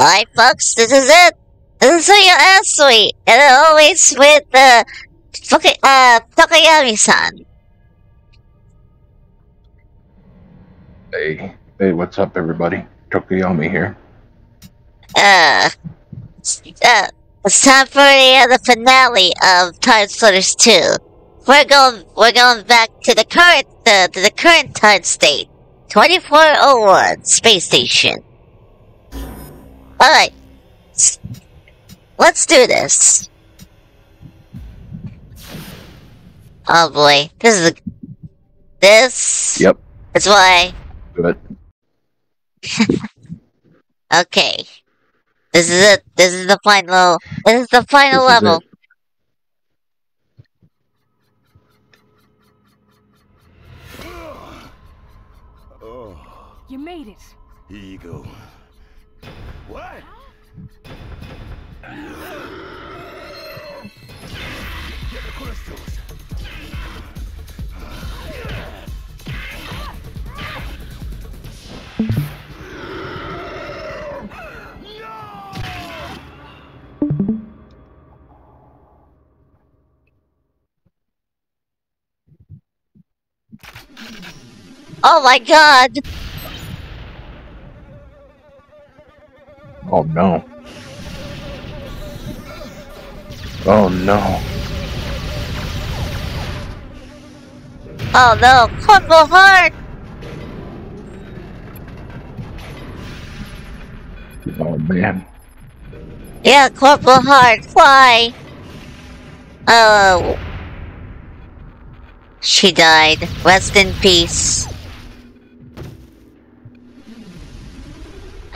Alright, folks, this is it. This is Tsuyu Asui, and always with the fucking uh, Tokoyami-san. Hey, hey, what's up, everybody? Tokoyami here. Uh, it's, uh, it's time for the, uh, the finale of TimeSplitters 2. We're going, we're going back to the current, uh, to the current time state. 2401 Space Station. Alright. Let's do this. Oh boy. This is a, this Yep, That's why good. Okay. This is it. This is the final. This is the final This level. You made it. Ego. What? Get the crystals. Oh my god! Oh no. Oh no. Oh no! Corporal Hart! Oh man. Yeah, Corporal Hart, fly! Oh. She died. Rest in peace.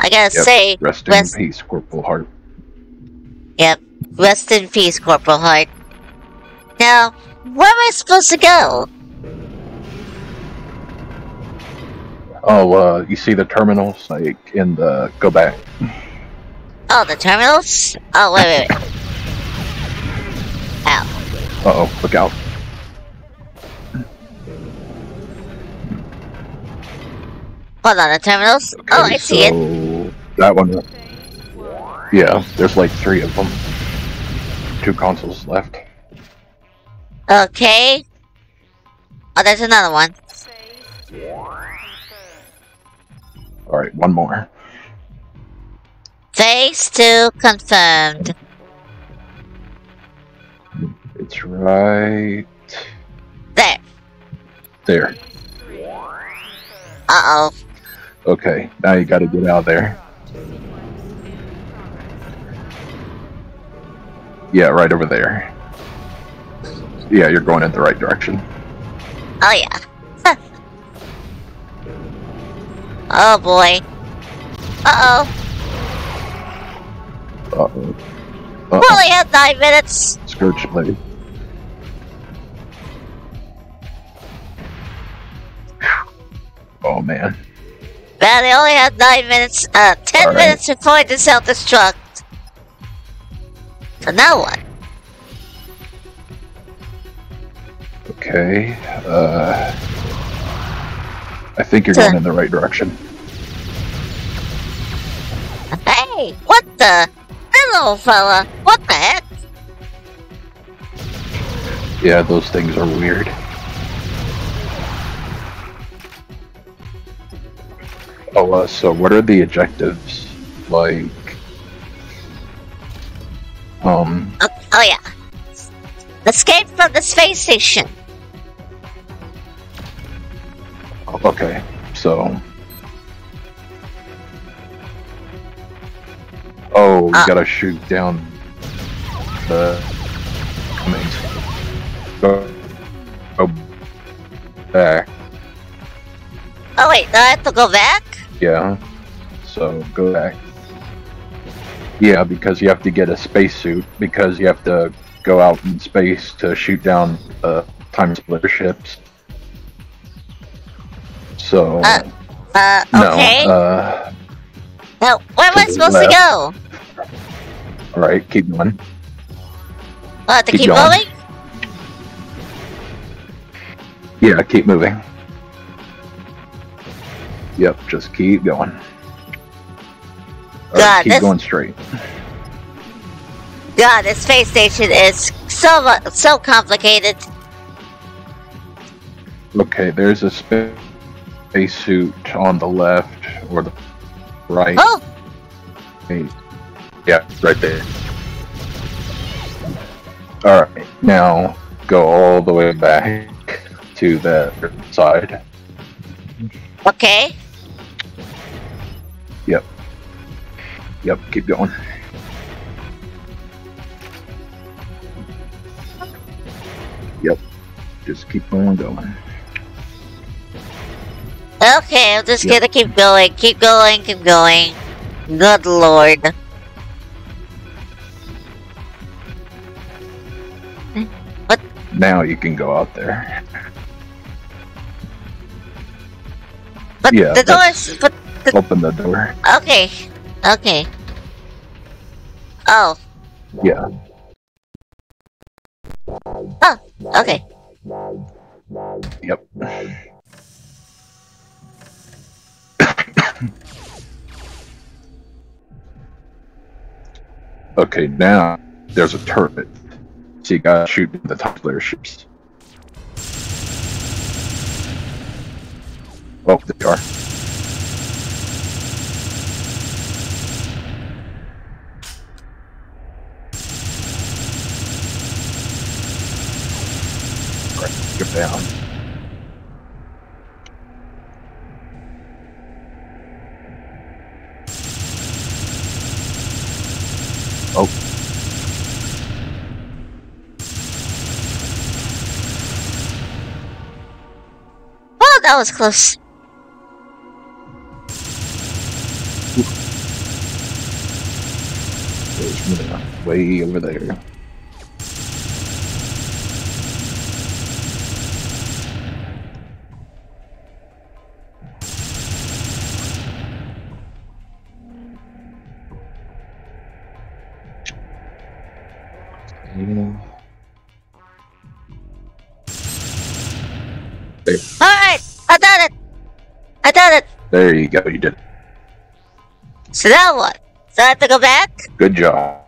I gotta Yep, say, Rest in rest, peace, Corporal Hart. yep, rest in peace, Corporal Hart. Now, where am I supposed to go? Oh, uh, you see the terminals? Like, in the. Go back. Oh, the terminals? Oh, wait, wait, wait. Ow. Uh oh, look out. Hold on, the terminals? oh, I see it. That one. Yeah, there's like three of them. Two consoles left. Okay. Oh, there's another one. Alright, one more. Phase 2 confirmed. It's right There. there. Uh-oh. Okay, now you gotta get out of there. Yeah, right over there. Yeah, you're going in the right direction. Oh, yeah. oh, boy. Uh-oh. Uh oh. We Uh only have nine minutes. oh. Scourge blade. Oh man. Man, they only have nine minutes, uh, ten right. minutes before the self-destruct. So now what? Okay. Uh. I think you're So- going in the right direction. Hey, what the? Hello, fella. What the heck? Yeah, those things are weird. Oh, uh, so what are the objectives? Like, um, Oh, oh yeah. Escape from the space station. okay, so. Oh, we Uh. gotta shoot down the. Go, go back. Oh wait, do I have to go back? Yeah. So go back. Yeah, because you have to get a spacesuit because you have to go out in space to shoot down uh, time splitter ships. So Uh, Uh, no. Uh, now, where am I supposed to go? all right, keep going. I have to Keep keep going. moving? Yeah, keep moving. Yep, just keep going. God, keep this- going straight. God, this space station is so so complicated. Okay, there's a space suit on the left or the right. Oh, Yeah, right there. Alright, now go all the way back to the side. okay. Yep, keep going. Yep, just keep on going. Okay, I'm just Yep. gonna keep going, keep going, keep going. Good lord. What? Now you can go out there. But Yeah, the doors, but, Open the door. okay, okay. Oh, Yeah. Oh, okay. Yep. okay, now there's a turret. So you gotta shoot the top layer ships. Oh, they are. Down. Oh. Oh, that was close. There's way over there. Alright, I done it! I done it! There you go, you did. it. So now what? So I have to go back? Good job.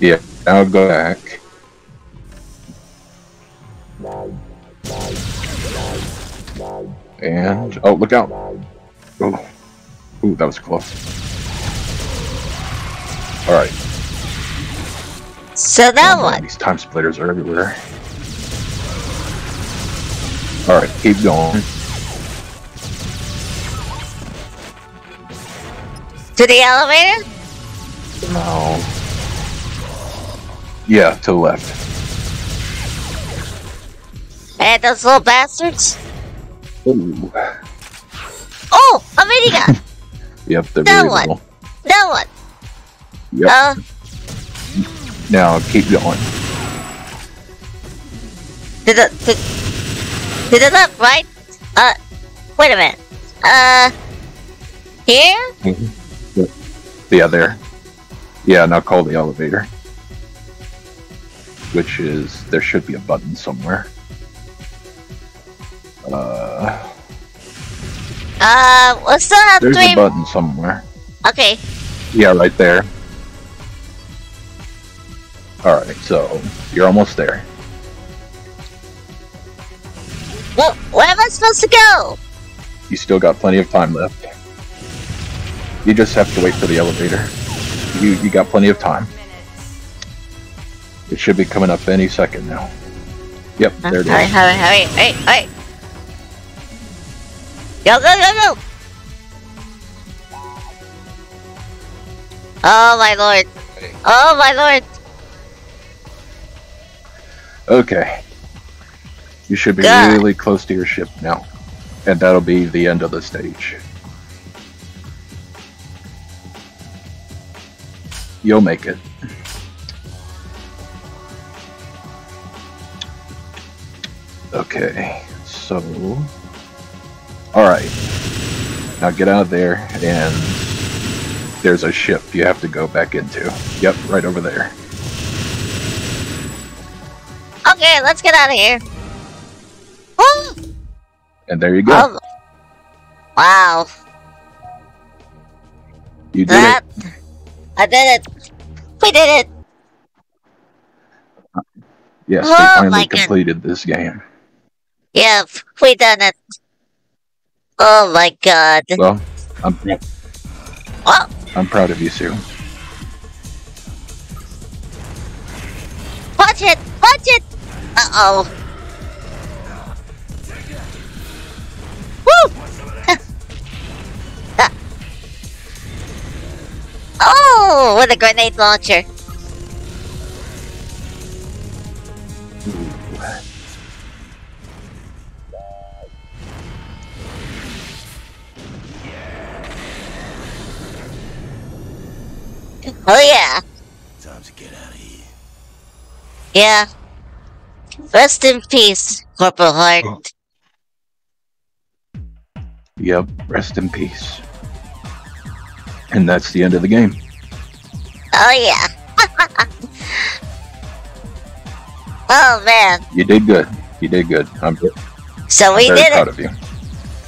Yeah, now go back. And oh, look out! Oh, ooh, that was close. All right. So now Oh, what? These time splitters are everywhere. All right, keep going. To the elevator? No. Yeah, to the left. And those little bastards? Ooh. Oh, a minigun! Yep, they're That one. little. that one! Yep. Uh, now keep going. to the, to, to the left, right? Uh, wait a minute. Uh, here? Yeah, there. Yeah, now call the elevator. Which is there should be a button somewhere. Uh, Uh, we'll still have there's three. a button somewhere. Okay, Yeah, right there. All right, so you're almost there. Well, where am I supposed to go? You still got plenty of time left. You just have to wait for the elevator. You you got plenty of time. It should be coming up any second now. Yep, Uh, there it hurry, is. hurry, hurry, hurry, hurry. Go, go, go, go! Oh my lord. Oh my lord. Okay. You should be God. really close to your ship now. And that'll be the end of the stage. You'll make it. Okay, so. Alright. Now get out of there, and there's a ship you have to go back into. Yep, right over there. Okay, let's get out of here. And there you go. oh. Wow. You did that. it. I did it. We did it. Yes, Oh we finally God. completed this game. Yeah, we done it. Oh my god. Well, I'm Oh, I'm proud of you, Sue. watch it! Watch it! Uh oh. Oh, with a grenade launcher. Oh yeah. Time to get out of here. Yeah. Rest in peace, Corporal Hart. Oh. Yep, rest in peace. And that's the end of the game. Oh yeah. oh man. You did good. You did good. I'm very So we very did proud it. of you.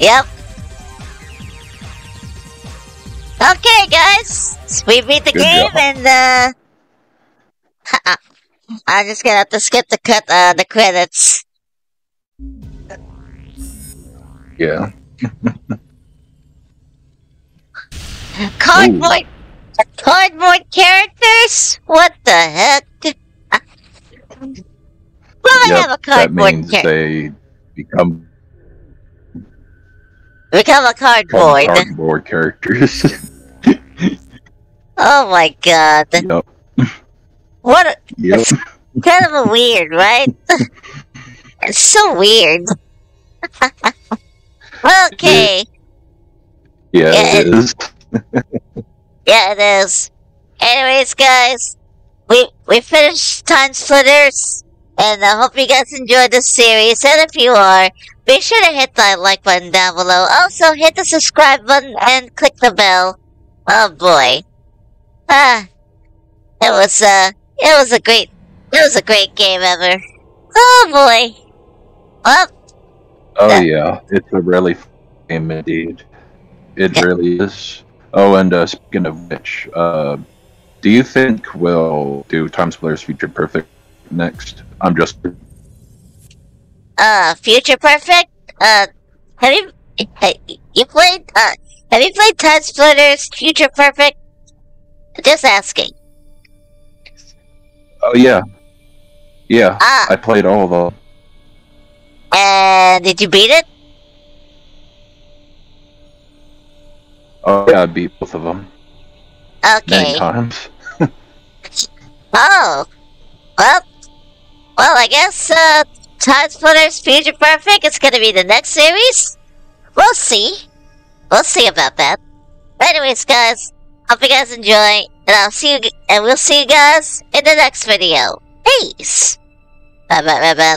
Yep. Okay, guys. We beat the Good game, job. and uh, I'm just gonna have to skip the cut uh, the credits. Yeah. Cardboard, cardboard characters. What the heck? Well, I Yep, have a that cardboard means character. they become Become a cardboard. cardboard characters. Oh my god. yep. What a, Yep. Kind of a weird, right? it's so weird. okay. Yeah, Yeah, it is. Yeah, it is. Anyways, guys, we we finished TimeSplitters, and I hope you guys enjoyed this series. And if you are, be sure to hit that like button down below. Also, hit the subscribe button and click the bell. Oh boy, ah, it was uh, it was a great, it was a great game ever. Oh boy. Well, Oh Yeah. it's a really fun game indeed. It Yeah. really is. Oh, and uh, speaking of which, uh, do you think we'll do TimeSplitters Future Perfect next? I'm just uh, Future Perfect. Uh, have you you played? Uh, have you played TimeSplitters Future Perfect? Just asking. Oh yeah, yeah. Ah, I played all of them. and did you beat it? Oh yeah, I beat both of them Okay. many times. Oh, well, well, I guess uh, TimeSplitters Future Perfect is gonna be the next series. We'll see. We'll see about that. Anyways, guys, hope you guys enjoy, and I'll see you, and we'll see you guys in the next video. Peace. Bye bye bye bye.